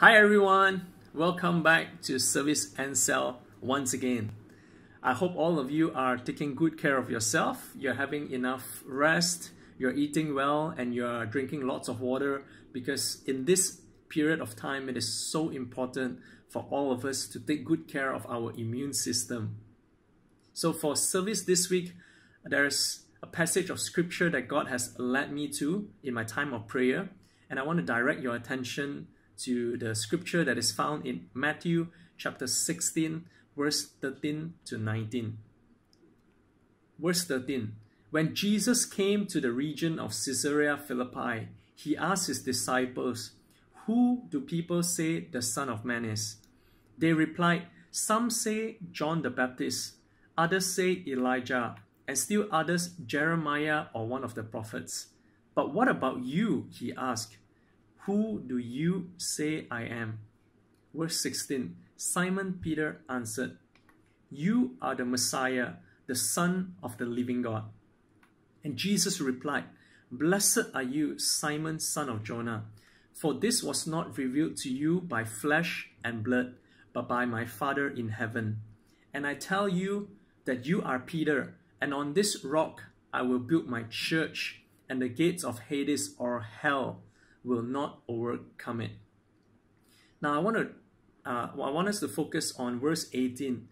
Hi everyone, welcome back to Service and Cell once again. I hope all of you are taking good care of yourself, you're having enough rest, you're eating well, and you're drinking lots of water because in this period of time, it is so important for all of us to take good care of our immune system. So for service this week, there's a passage of scripture that God has led me to in my time of prayer, and I want to direct your attention to the scripture that is found in Matthew chapter 16, verse 13 to 19. Verse 13 When Jesus came to the region of Caesarea Philippi, he asked his disciples, Who do people say the Son of Man is? They replied, Some say John the Baptist, others say Elijah, and still others Jeremiah or one of the prophets. But what about you? He asked. Who do you say I am? Verse 16 Simon Peter answered, You are the Messiah, the Son of the living God. And Jesus replied, Blessed are you, Simon, son of Jonah, for this was not revealed to you by flesh and blood, but by my Father in heaven. And I tell you that you are Peter, and on this rock I will build my church, and the gates of Hades or hell will not overcome it. Now I want to uh, I want us to focus on verse 18.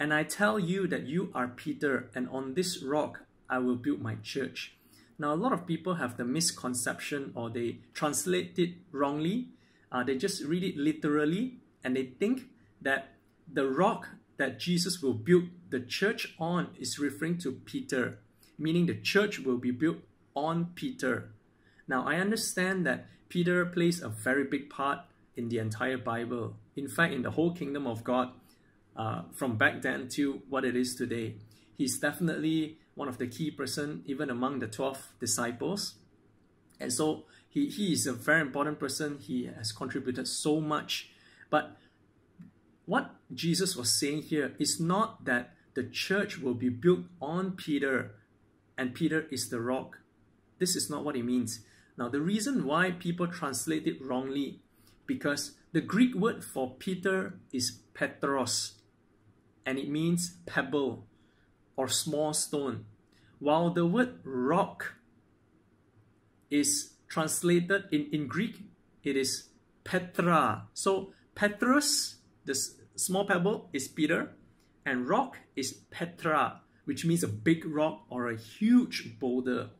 And I tell you that you are Peter, and on this rock I will build my church. Now, a lot of people have the misconception or they translate it wrongly. Uh, they just read it literally and they think that the rock that Jesus will build the church on is referring to Peter, meaning the church will be built on Peter. Now, I understand that Peter plays a very big part in the entire Bible. In fact, in the whole kingdom of God, uh, from back then to what it is today. He's definitely one of the key person, even among the 12 disciples. And so he, he is a very important person. He has contributed so much. But what Jesus was saying here is not that the church will be built on Peter and Peter is the rock. This is not what it means. Now, the reason why people translate it wrongly, because the Greek word for Peter is Petros, and it means pebble or small stone, while the word rock is translated in, in Greek, it is Petra. So Petrus, the small pebble, is Peter, and rock is Petra, which means a big rock or a huge boulder.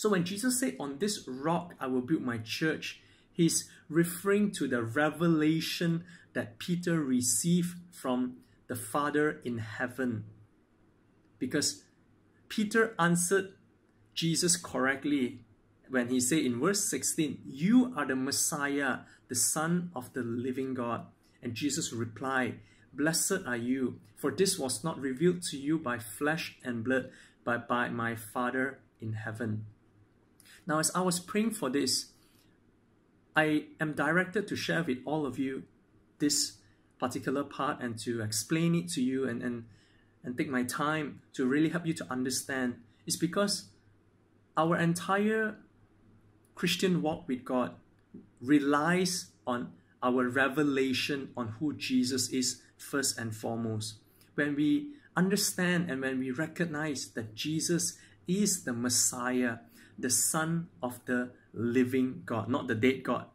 So when Jesus said, On this rock I will build my church, he's referring to the revelation that Peter received from the Father in heaven. Because Peter answered Jesus correctly when he said in verse 16, You are the Messiah, the Son of the living God. And Jesus replied, Blessed are you, for this was not revealed to you by flesh and blood, but by my Father in heaven. Now, as I was praying for this, I am directed to share with all of you this particular part and to explain it to you and, and, and take my time to really help you to understand is because our entire Christian walk with God relies on our revelation on who Jesus is first and foremost. When we understand and when we recognize that Jesus is the Messiah, the Son of the living God, not the dead God,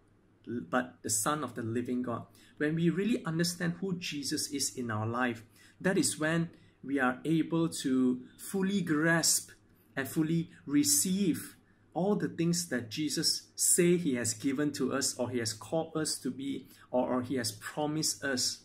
but the Son of the living God. When we really understand who Jesus is in our life, that is when we are able to fully grasp and fully receive all the things that Jesus say he has given to us or he has called us to be or, or he has promised us.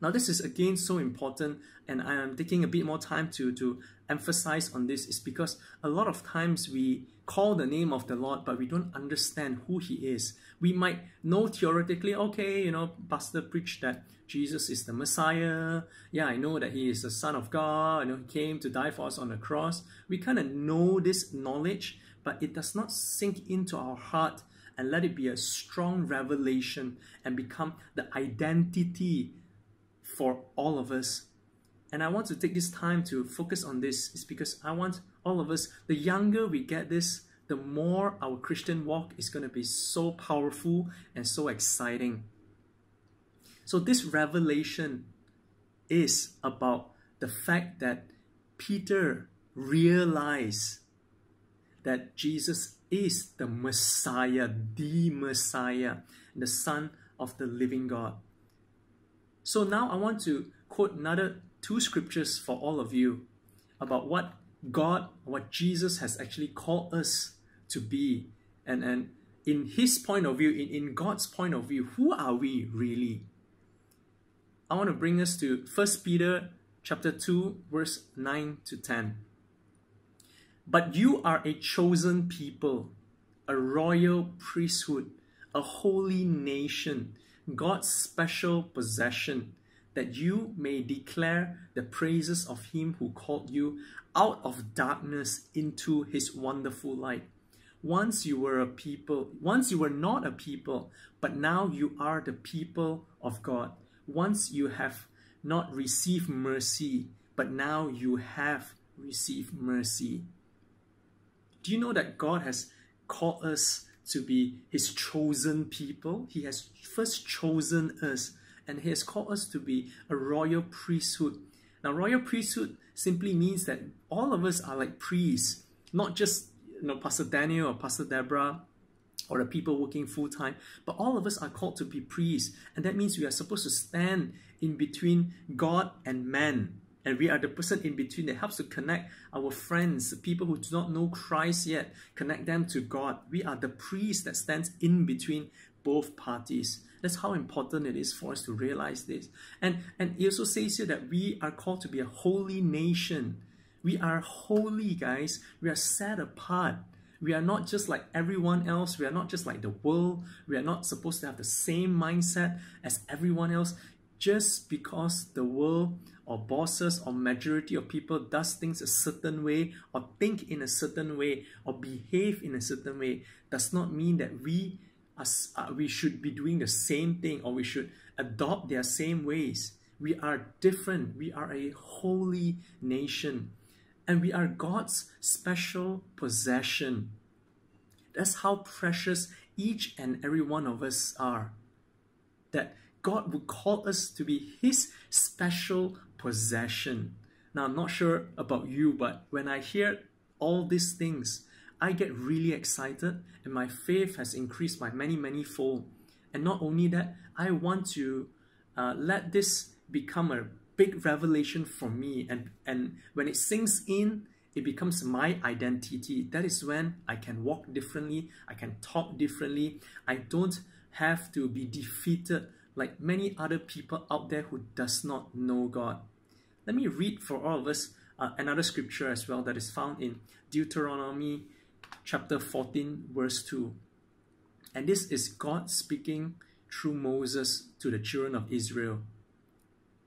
Now this is again so important and I am taking a bit more time to, to emphasize on this is because a lot of times we call the name of the Lord, but we don't understand who He is. We might know theoretically, okay, you know, Pastor preached that Jesus is the Messiah. Yeah, I know that He is the Son of God. You know, He came to die for us on the cross. We kind of know this knowledge, but it does not sink into our heart and let it be a strong revelation and become the identity for all of us and I want to take this time to focus on this is because I want all of us, the younger we get this, the more our Christian walk is going to be so powerful and so exciting. So, this revelation is about the fact that Peter realized that Jesus is the Messiah, the Messiah, the Son of the living God. So now I want to quote another two scriptures for all of you about what God, what Jesus has actually called us to be. And, and in his point of view, in, in God's point of view, who are we really? I want to bring us to 1 Peter chapter 2, verse 9 to 10. But you are a chosen people, a royal priesthood, a holy nation, God's special possession, that you may declare the praises of him who called you out of darkness into his wonderful light. Once you were a people, once you were not a people, but now you are the people of God. Once you have not received mercy, but now you have received mercy. Do you know that God has called us to be His chosen people? He has first chosen us and He has called us to be a royal priesthood. Now, royal priesthood simply means that all of us are like priests, not just you know Pastor Daniel or Pastor Deborah or the people working full time, but all of us are called to be priests, and that means we are supposed to stand in between God and man. And we are the person in between that helps to connect our friends, the people who do not know Christ yet, connect them to God. We are the priest that stands in between both parties. That's how important it is for us to realize this. And, and it also says here that we are called to be a holy nation. We are holy, guys. We are set apart. We are not just like everyone else. We are not just like the world. We are not supposed to have the same mindset as everyone else. Just because the world or bosses or majority of people does things a certain way or think in a certain way or behave in a certain way does not mean that we uh, we should be doing the same thing or we should adopt their same ways. We are different. We are a holy nation and we are God's special possession. That's how precious each and every one of us are. That God would call us to be His special possession. Now, I'm not sure about you, but when I hear all these things, I get really excited and my faith has increased by many, many fold. And not only that, I want to uh, let this become a big revelation for me. And, and when it sinks in, it becomes my identity. That is when I can walk differently, I can talk differently. I don't have to be defeated like many other people out there who does not know God. Let me read for all of us uh, another scripture as well that is found in Deuteronomy chapter 14 verse 2. And this is God speaking through Moses to the children of Israel.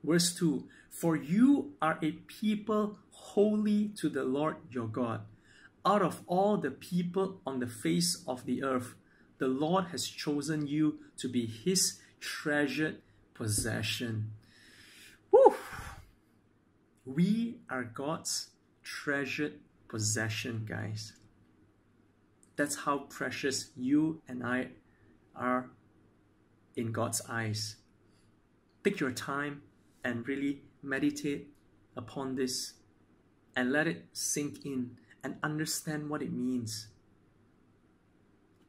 Verse 2 For you are a people holy to the Lord your God. Out of all the people on the face of the earth, the Lord has chosen you to be his treasured possession. Woo! We are God's treasured possession, guys. That's how precious you and I are in God's eyes. Take your time and really meditate upon this and let it sink in and understand what it means.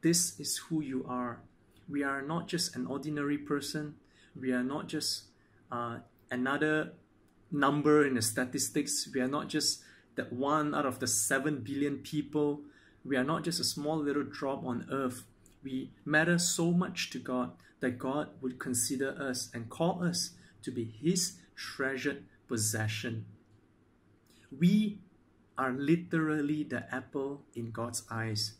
This is who you are. We are not just an ordinary person. We are not just uh, another number in the statistics. We are not just that one out of the 7 billion people. We are not just a small little drop on earth. We matter so much to God that God would consider us and call us to be His treasured possession. We are literally the apple in God's eyes.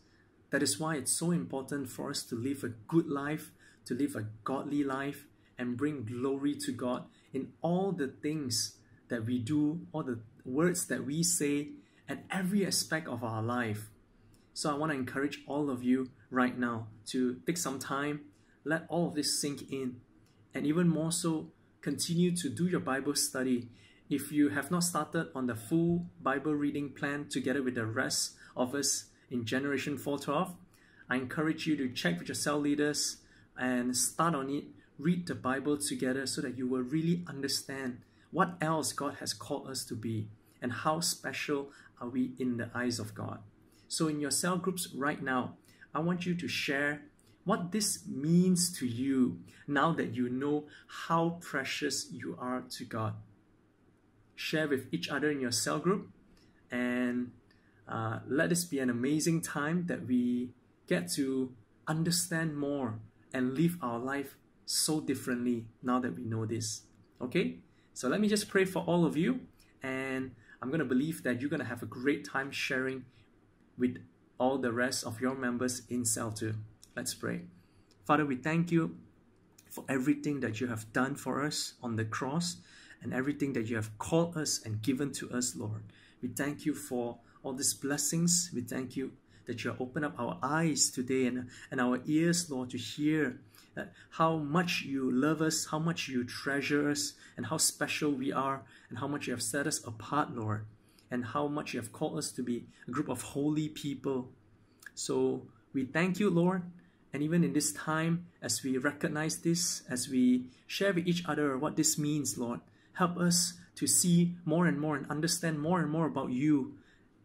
That is why it's so important for us to live a good life, to live a godly life, and bring glory to God in all the things that we do, all the words that we say, and every aspect of our life. So I want to encourage all of you right now to take some time, let all of this sink in, and even more so, continue to do your Bible study. If you have not started on the full Bible reading plan together with the rest of us in Generation 412. I encourage you to check with your cell leaders and start on it. Read the Bible together so that you will really understand what else God has called us to be and how special are we in the eyes of God. So, in your cell groups right now, I want you to share what this means to you now that you know how precious you are to God. Share with each other in your cell group and uh, let this be an amazing time that we get to understand more and live our life so differently now that we know this. Okay? So let me just pray for all of you and I'm going to believe that you're going to have a great time sharing with all the rest of your members in cell 2. Let's pray. Father, we thank you for everything that you have done for us on the cross and everything that you have called us and given to us, Lord. We thank you for all these blessings. We thank you that you have opened up our eyes today and, and our ears, Lord, to hear uh, how much you love us, how much you treasure us, and how special we are, and how much you have set us apart, Lord, and how much you have called us to be a group of holy people. So we thank you, Lord. And even in this time, as we recognize this, as we share with each other what this means, Lord, help us to see more and more and understand more and more about you,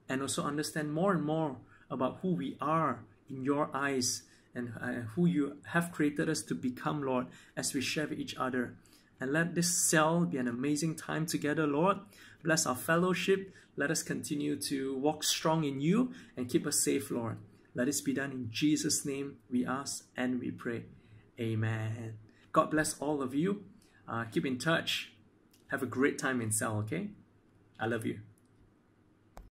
and also understand more and more about who we are in your eyes and uh, who you have created us to become, Lord, as we share with each other. And let this cell be an amazing time together, Lord. Bless our fellowship. Let us continue to walk strong in you and keep us safe, Lord. Let this be done in Jesus' name, we ask and we pray. Amen. God bless all of you. Uh, keep in touch. Have a great time in cell, okay? I love you.